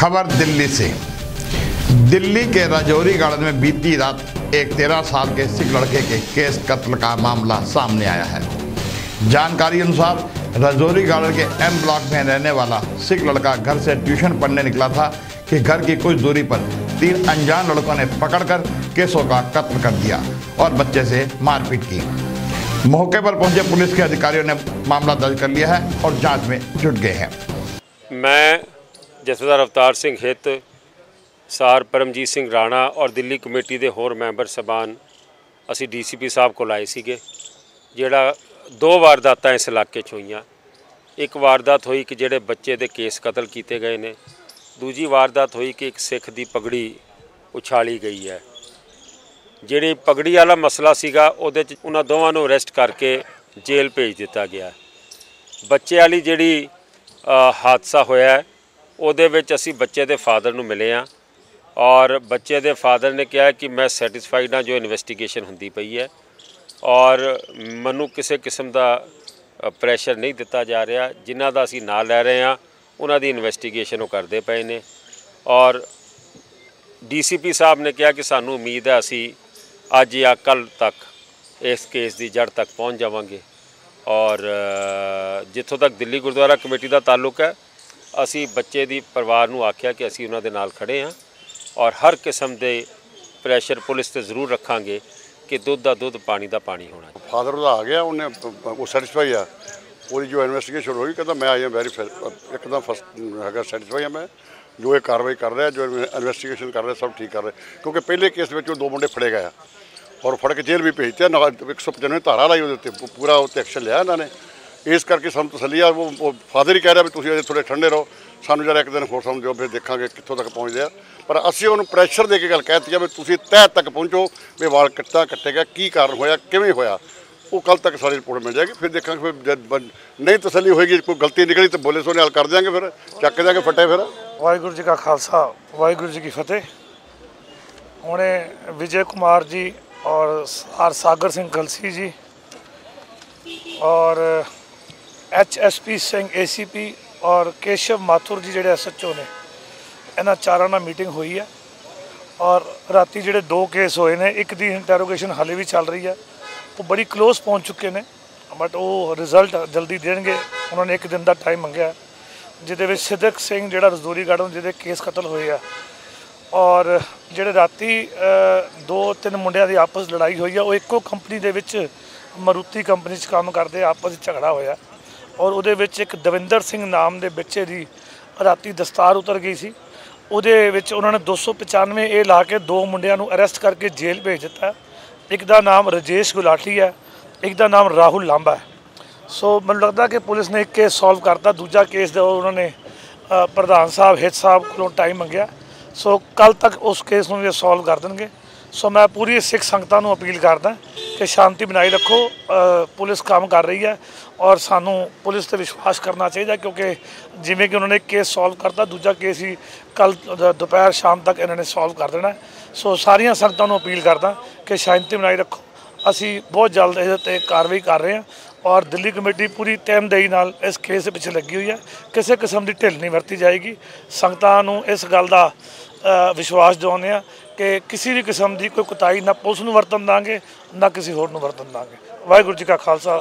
खबर दिल्ली से। दिल्ली के राजौरी गार्डन में बीती रात एक तेरह साल के सिख लड़के के केस कत्ल का मामला सामने आया है। जानकारी अनुसार, राजौरी गार्डन के एम ब्लॉक में रहने वाला सिख लड़का घर से ट्यूशन पढ़ने निकला था कि घर की कुछ दूरी पर तीन अनजान लड़कों ने पकड़कर केसों का कत्ल कर दिया और बच्चे से मारपीट की। मौके पर पहुँचे पुलिस के अधिकारियों ने मामला दर्ज कर लिया है और जाँच में जुट गए हैं। ਮੈਂ ਜਥੇਦਾਰ ਅਵਤਾਰ ਸਿੰਘ ਹਿੱਤ, ਸਾਰ ਪਰਮਜੀਤ ਸਿੰਘ ਰਾਣਾ ਔਰ ਦਿੱਲੀ ਕਮੇਟੀ ਦੇ ਹੋਰ ਮੈਂਬਰ ਸਭਾਨ ਅਸੀਂ ਡੀਸੀਪੀ ਸਾਹਿਬ ਕੋਲ ਆਏ ਸੀਗੇ, ਜਿਹੜਾ ਦੋ ਵਾਰਦਾਤਾਂ ਇਸ ਇਲਾਕੇ 'ਚ ਹੋਈਆਂ। ਇੱਕ ਵਾਰਦਾਤ ਹੋਈ ਕਿ ਜਿਹੜੇ ਬੱਚੇ ਦੇ ਕੇਸ ਕਤਲ ਕੀਤੇ ਗਏ ਨੇ, ਦੂਜੀ ਵਾਰਦਾਤ ਹੋਈ ਕਿ ਇੱਕ ਸਿੱਖ ਦੀ ਪਗੜੀ ਉਛਾਲੀ ਗਈ ਹੈ। ਜਿਹੜੀ ਪਗੜੀ ਵਾਲਾ ਮਸਲਾ ਸੀਗਾ, ਉਹਦੇ 'ਚ ਉਹਨਾਂ ਦੋਵਾਂ ਨੂੰ ਅਰੈਸਟ ਕਰਕੇ ਜੇਲ੍ਹ ਭੇਜ ਦਿੱਤਾ ਗਿਆ। ਬੱਚੇ ਵਾਲੀ ਜਿਹੜੀ ਹਾਦਸਾ ਹੋਇਆ ਉਹਦੇ ਵਿੱਚ ਅਸੀਂ ਬੱਚੇ ਦੇ ਫਾਦਰ ਨੂੰ ਮਿਲੇ ਆ ਔਰ ਬੱਚੇ ਦੇ ਫਾਦਰ ਨੇ ਕਿਹਾ ਕਿ ਮੈਂ ਸੈਟੀਸਫਾਈਡ ਹਾਂ ਜੋ ਇਨਵੈਸਟੀਗੇਸ਼ਨ ਹੁੰਦੀ ਪਈ ਹੈ ਔਰ ਮੈਨੂੰ ਕਿਸੇ ਕਿਸਮ ਦਾ ਪ੍ਰੈਸ਼ਰ ਨਹੀਂ ਦਿੱਤਾ ਜਾ ਰਿਹਾ। ਜਿਨ੍ਹਾਂ ਦਾ ਅਸੀਂ ਨਾਂ ਲੈ ਰਹੇ ਹਾਂ, ਉਹਨਾਂ ਦੀ ਇਨਵੈਸਟੀਗੇਸ਼ਨ ਉਹ ਕਰਦੇ ਪਏ ਨੇ ਔਰ ਡੀਸੀਪੀ ਸਾਹਿਬ ਨੇ ਕਿਹਾ ਕਿ ਸਾਨੂੰ ਉਮੀਦ ਹੈ ਅਸੀਂ ਅੱਜ ਜਾਂ ਕੱਲ ਤੱਕ ਇਸ ਕੇਸ ਦੀ ਜੜ ਤੱਕ ਪਹੁੰਚ ਜਾਵਾਂਗੇ ਔਰ ਜਿੱਥੋਂ ਤੱਕ ਦਿੱਲੀ ਗੁਰਦੁਆਰਾ ਕਮੇਟੀ ਦਾ ਤਾਲੁਕ ਹੈ ਅਸੀਂ ਬੱਚੇ ਦੀ ਪਰਿਵਾਰ ਨੂੰ ਆਖਿਆ ਕਿ ਅਸੀਂ ਉਹਨਾਂ ਦੇ ਨਾਲ ਖੜੇ ਹਾਂ ਔਰ ਹਰ ਕਿਸਮ ਦੇ ਪ੍ਰੈਸ਼ਰ ਪੁਲਿਸ ਤੇ ਜ਼ਰੂਰ ਰੱਖਾਂਗੇ ਕਿ ਦੁੱਧ ਦਾ ਦੁੱਧ, ਪਾਣੀ ਦਾ ਪਾਣੀ ਹੋਣਾ ਫਾਦਰ ਉਹਦਾ ਆ ਗਿਆ, ਉਹਨੇ ਉਹ ਸੈਟੀਸਫਾਈ ਆ। ਉਹਦੀ ਜੋ ਇਨਵੈਸਟੀਗੇਸ਼ਨ ਹੋਈ, ਕਹਿੰਦਾ ਮੈਂ ਆਈ ਐਮ ਵੈਰੀ ਇੱਕਦਮ ਫਸਟ ਹੈਗਾ ਸੈਟੀਸਫਾਈ ਆ ਮੈਂ। ਜੋ ਇਹ ਕਾਰਵਾਈ ਕਰ ਰਿਹਾ, ਜੋ ਇਨਵੈਸਟੀਗੇਸ਼ਨ ਕਰ ਰਿਹਾ, ਸਭ ਠੀਕ ਕਰ ਰਿਹਾ। ਕਿਉਂਕਿ ਪਹਿਲੇ ਕੇਸ ਵਿੱਚ ਉਹ ਦੋ ਮੁੰਡੇ ਫੜੇ ਗਏ ਆ। ਔਰ ਫੜ ਕੇ ਜੇਲ੍ਹ ਵੀ ਭੇਜਤੇ ਨਾਲ 195 ਧਾਰਾ ਲਾਈ ਉਹਦੇ ਉੱਤੇ, ਪੂ- ਪੂਰਾ ਉੱਤੇ ਐਕਸ਼ਨ ਲਿਆ ਇਹਨਾਂ ਨੇ। ਇਸ ਕਰਕੇ ਸਾਨੂੰ ਤਸੱਲੀ ਆ, ਉਹ ਫਾਦਰ ਹੀ ਕਹਿ ਰਿਹਾ ਵੀ ਤੁਸੀਂ ਅਜੇ ਥੋੜੇ ਠੰਡੇ ਰਹੋ। ਸਾਨੂੰ ਜਰਾ ਇੱਕ ਦਿਨ ਹੋਰ ਸਾਨੂੰ ਦਿਓ, ਫਿਰ ਦੇਖਾਂਗੇ ਕਿੱਥੋਂ ਤੱਕ ਪਹੁੰਚਦੇ ਆ। ਪਰ ਅਸੀਂ ਉਹਨੂੰ ਪ੍ਰੈਸ਼ਰ ਦੇ ਕੇ ਗੱਲ ਕਹਿਤੀ ਆ ਵੀ ਤੁਸੀਂ ਤਹਿ ਤੱਕ ਪਹੁੰਚੋ ਵੀ ਵਾਲ ਕੱਟਾ ਕੱਟੇਗਾ ਕੀ ਕਾਰਨ ਹੋਇਆ, ਕਿਵੇਂ ਹੋਇਆ। ਉਹ ਕੱਲ ਤੱਕ ਸਾਰੀ ਰਿਪੋਰਟ ਮਿਲ ਜਾਏਗੀ, ਫਿਰ ਦੇਖਾਂਗੇ, ਫਿਰ ਜਦ ਨਹੀਂ ਤਸੱਲੀ ਹੋਏਗੀ, ਕੋਈ ਗਲਤੀ ਨਿਕਲੀ ਤਾਂ ਬੋਲੇ ਸੋਨੇ ਹੱਲ ਕਰ ਦਿਆਂਗੇ ਫਿਰ, ਚੱਕ ਦਿਆਂਗੇ ਫੱਟੇ ਫਿਰ। ਵਾਹਿਗੁਰੂ ਜੀ ਕਾ ਖਾਲਸਾ, ਵਾਹਿਗੁਰੂ ਜੀ ਕੀ ਫਤਿਹ। ਹੁਣੇ ਵਿਜੇ ਕੁਮਾਰ ਜੀ ਔਰ ਆਰ ਸਾਗਰ ਸਿੰਘ ਗਲਸੀ ਜੀ ਔਰ H S P Singh ACP ਔਰ ਕੇਸ਼ਵ ਮਾਥੁਰ ਜੀ ਜਿਹੜੇ ਐਸਐਚਓ ਨੇ, ਇਹਨਾਂ ਚਾਰਾਂ ਨਾਲ ਮੀਟਿੰਗ ਹੋਈ ਹੈ ਔਰ ਰਾਤੀ ਜਿਹੜੇ ਦੋ ਕੇਸ ਹੋਏ ਨੇ, ਇੱਕ ਦੀ ਇੰਟਰੋਗੇਸ਼ਨ ਹਾਲੇ ਵੀ ਚੱਲ ਰਹੀ ਹੈ, ਉਹ ਬੜੀ ক্লোਜ਼ ਪਹੁੰਚ ਚੁੱਕੇ ਨੇ ਬਟ ਉਹ ਰਿਜ਼ਲਟ ਜਲਦੀ ਦੇਣਗੇ, ਉਹਨਾਂ ਨੇ ਇੱਕ ਦਿਨ ਦਾ ਟਾਈਮ ਮੰਗਿਆ, ਜਿਹਦੇ ਵਿੱਚ ਸਿਦਕ ਸਿੰਘ ਜਿਹੜਾ ਰਜ਼ਦੂਰੀ ਗਾਰਡਨ ਜਿਹਦੇ ਕੇਸ ਕਤਲ ਹੋਏ ਆ, ਔਰ ਜਿਹੜੇ ਰਾਤੀ ਦੋ ਤਿੰਨ ਮੁੰਡਿਆਂ ਦੀ ਆਪਸ ਲੜਾਈ ਹੋਈ ਆ, ਉਹ ਇੱਕੋ ਕੰਪਨੀ ਦੇ ਵਿੱਚ ਮਰੂਤੀ ਕੰਪਨੀ 'ਚ ਕੰਮ ਕਰਦੇ, ਆਪਸ 'ਚ ਝਗੜਾ ਹੋਇਆ। ਔਰ ਉਹਦੇ ਵਿੱਚ ਇੱਕ ਦਵਿੰਦਰ ਸਿੰਘ ਨਾਮ ਦੇ ਬੱਚੇ ਦੀ ਰਾਤੀ ਦਸਤਾਰ ਉਤਰ ਗਈ ਸੀ। ਉਹਦੇ ਵਿੱਚ ਉਹਨਾਂ ਨੇ 295 ਇਹ ਲਾ ਕੇ ਦੋ ਮੁੰਡਿਆਂ ਨੂੰ ਅਰੈਸਟ ਕਰਕੇ ਜੇਲ੍ਹ ਭੇਜ ਦਿੱਤਾ। ਇੱਕ ਦਾ ਨਾਮ ਰਜੇਸ਼ ਗੁਲਾਟੀ ਹੈ, ਇੱਕ ਦਾ ਨਾਮ ਰਾਹੁਲ ਲਾਂਬਾ ਹੈ। ਸੋ ਮੈਨੂੰ ਲੱਗਦਾ ਕਿ ਪੁਲਿਸ ਨੇ ਇੱਕ ਕੇਸ ਸੋਲਵ ਕਰਤਾ। ਦੂਜਾ ਕੇਸ ਦਾ ਉਹਨਾਂ ਨੇ ਪ੍ਰਧਾਨ ਸਾਹਿਬ ਹਿੱਤ ਸਾਹਿਬ ਕੋਲੋਂ ਟਾਈਮ ਮੰਗਿਆ। ਸੋ ਕੱਲ ਤੱਕ ਉਸ ਕੇਸ ਨੂੰ ਵੀ ਸੋਲਵ ਕਰ ਦੇਣਗੇ। ਸੋ ਮੈਂ ਪੂਰੀ ਸਿੱਖ ਸੰਗਤਾਂ ਨੂੰ ਅਪੀਲ ਕਰਦਾ ਕਿ ਸ਼ਾਂਤੀ ਬਣਾਈ ਰੱਖੋ ਪੁਲਿਸ ਕੰਮ ਕਰ ਰਹੀ ਹੈ ਔਰ ਸਾਨੂੰ ਪੁਲਿਸ ਤੇ ਵਿਸ਼ਵਾਸ ਕਰਨਾ ਚਾਹੀਦਾ ਕਿਉਂਕਿ ਜਿਵੇਂ ਕਿ ਉਹਨਾਂ ਨੇ ਕੇਸ ਸੋਲਵ ਕਰਤਾ, ਦੂਜਾ ਕੇਸ ਹੀ ਕੱਲ ਦੁਪਹਿਰ ਸ਼ਾਮ ਤੱਕ ਇਹਨਾਂ ਨੇ ਸੋਲਵ ਕਰ ਦੇਣਾ। ਸੋ ਸਾਰੀਆਂ ਸੰਗਤਾਂ ਨੂੰ ਅਪੀਲ ਕਰਦਾ ਕਿ ਸ਼ਾਂਤੀ ਬਣਾਈ ਰੱਖੋ। ਅਸੀਂ ਬਹੁਤ ਜਲਦ ਇਹਦੇ ਤੇ ਕਾਰਵਾਈ ਕਰ ਰਹੇ ਹਾਂ। ਔਰ ਦਿੱਲੀ ਕਮੇਟੀ ਪੂਰੀ ਤਹਿਮਦੇਹੀ ਨਾਲ ਇਸ ਕੇਸ ਦੇ ਪਿੱਛੇ ਲੱਗੀ ਹੋਈ ਹੈ। ਕਿਸੇ ਕਿਸਮ ਦੀ ਢਿੱਲ ਨਹੀਂ ਵਰਤੀ ਜਾਏਗੀ। ਸੰਗਤਾਂ ਨੂੰ ਇਸ ਗੱਲ ਦਾ ਵਿਸ਼ਵਾਸ ਦਿਵਾਉਂਦੇ ਆ ਕਿ ਕਿਸੇ ਵੀ ਕਿਸਮ ਦੀ ਕੋਈ ਕੁਤਾਈ ਨਾ ਪੁਲਿਸ ਨੂੰ ਵਰਤਨ ਦਾਂਗੇ, ਨਾ ਕਿਸੇ ਹੋਰ ਨੂੰ ਵਰਤਨ ਦਾਂਗੇ। ਵਾਹਿਗੁਰੂ ਜੀ ਕਾ ਖਾਲਸਾ।